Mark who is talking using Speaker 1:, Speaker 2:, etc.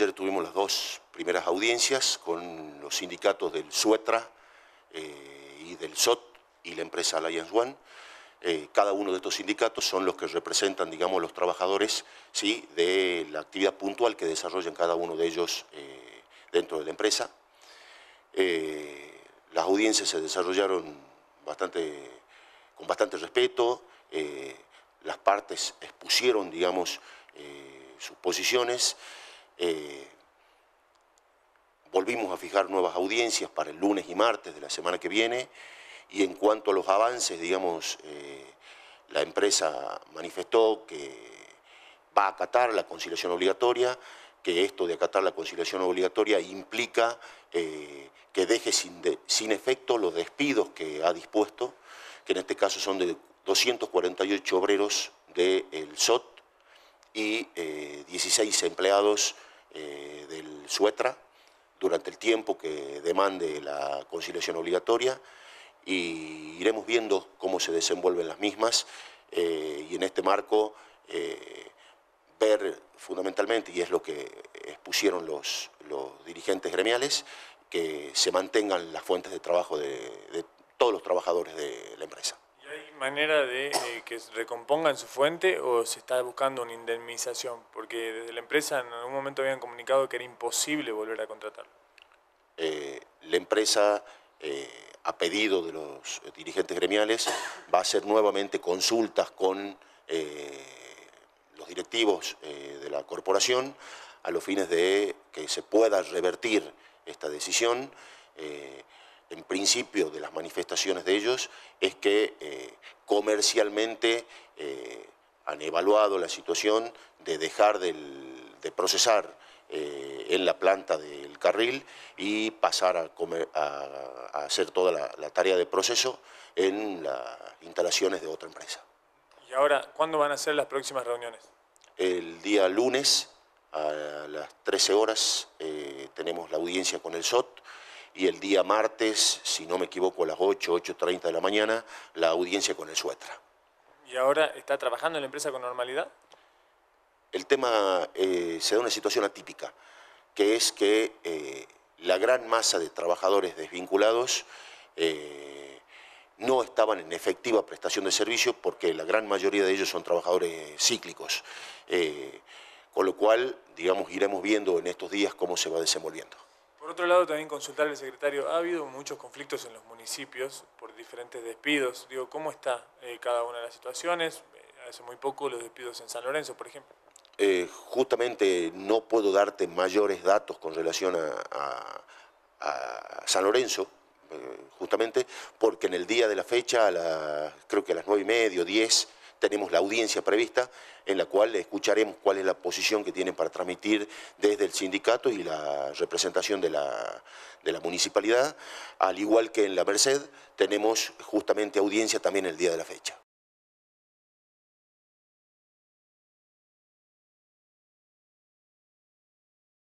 Speaker 1: ayer tuvimos las dos primeras audiencias con los sindicatos del SUETRA eh, y del SOT y la empresa Alliance One. Eh, cada uno de estos sindicatos son los que representan, digamos, los trabajadores ¿sí? de la actividad puntual que desarrollan cada uno de ellos eh, dentro de la empresa. las audiencias se desarrollaron bastante, con bastante respeto, las partes expusieron, digamos, sus posiciones, eh, volvimos a fijar nuevas audiencias para el lunes y martes de la semana que viene y en cuanto a los avances, digamos, eh, la empresa manifestó que va a acatar la conciliación obligatoria, que esto de acatar la conciliación obligatoria implica eh, que deje sin, sin efecto los despidos que ha dispuesto, que en este caso son de 248 obreros del SOT y 16 empleados eh, del SUETRA durante el tiempo que demande la conciliación obligatoria y iremos viendo cómo se desenvuelven las mismas eh, y en este marco eh, ver fundamentalmente, y es lo que expusieron los, los dirigentes gremiales, que se mantengan las fuentes de trabajo de todos los trabajadores de la empresa
Speaker 2: manera de eh, que recompongan su fuente o se está buscando una indemnización? Porque desde la empresa en algún momento habían comunicado que era imposible volver a contratar.
Speaker 1: Eh, la empresa, eh, a pedido de los dirigentes gremiales, va a hacer nuevamente consultas con los directivos de la corporación a los fines de que se pueda revertir esta decisión en principio de las manifestaciones de ellos es que eh, comercialmente eh, han evaluado la situación de dejar de procesar eh, en la planta del carril y pasar a, hacer toda la, tarea de proceso en las instalaciones de otra empresa.
Speaker 2: ¿Y ahora cuándo van a ser las próximas reuniones?
Speaker 1: El día lunes a las 13 horas tenemos la audiencia con el SOT, y el día martes, si no me equivoco, a las 8, 8.30 de la mañana, la audiencia con el Suetra.
Speaker 2: ¿Y ahora está trabajando en la empresa con normalidad?
Speaker 1: El tema eh, se da una situación atípica, que es que eh, la gran masa de trabajadores desvinculados eh, no estaban en efectiva prestación de servicio porque la gran mayoría de ellos son trabajadores cíclicos. con lo cual, digamos, iremos viendo en estos días cómo se va desenvolviendo.
Speaker 2: Por otro lado, también consultar al secretario, ha habido muchos conflictos en los municipios por diferentes despidos. Digo, ¿cómo está eh, cada una de las situaciones? Eh, hace muy poco los despidos en San Lorenzo, por ejemplo.
Speaker 1: Eh, justamente no puedo darte mayores datos con relación a, San Lorenzo, justamente porque en el día de la fecha, creo que a las nueve y media diez, tenemos la audiencia prevista en la cual escucharemos cuál es la posición que tienen para transmitir desde el sindicato y la representación de la, de la municipalidad, al igual que en la Merced tenemos justamente audiencia también el día de la fecha.